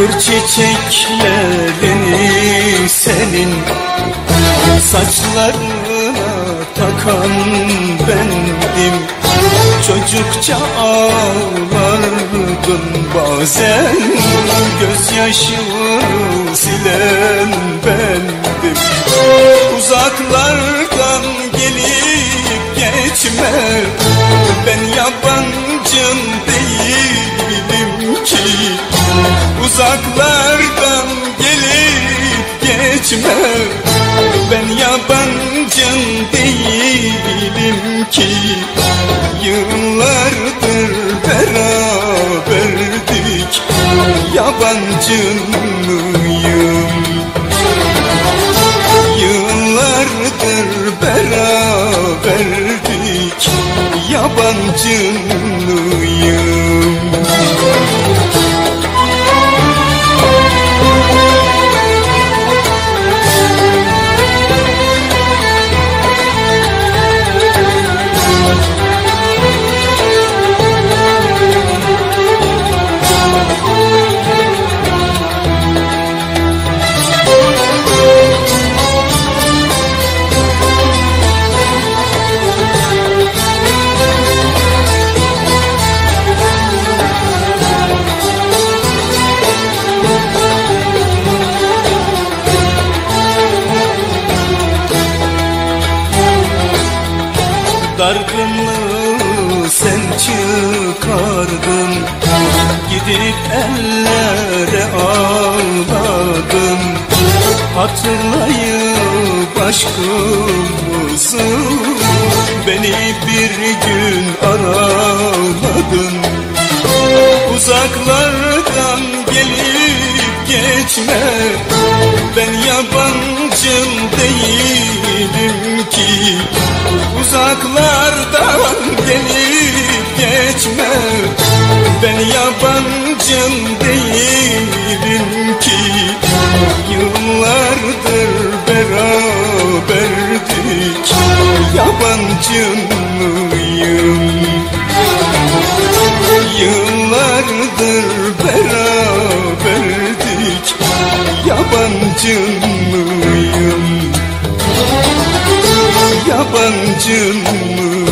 Kır çiçeklerini senin Saçlarına takan bendim. Çocukça ağlardın bazen Gözyaşımı silen bendim. Uzaklardan gelip geçme Ben yabancın Uzaklardan gelip geçme. Ben yabancın değilim ki. Yıllardır beraberdik. Yabancın Yıllardır beraberdik. Yabancın Dargınlığı sen çıkardın. Gidip ellere ağladın. Hatırlayıp aşkımızı Beni bir gün aramadın. Uzaklardan gelip geçme. Ben yabancım değilim ki Uzaklardan gelip geçme Ben yabancım değilim ki. Yıllardır beraberdik. Yabancın mıyım? Yıllardır beraberdik. Yabancın mıyım Yabancın mıyım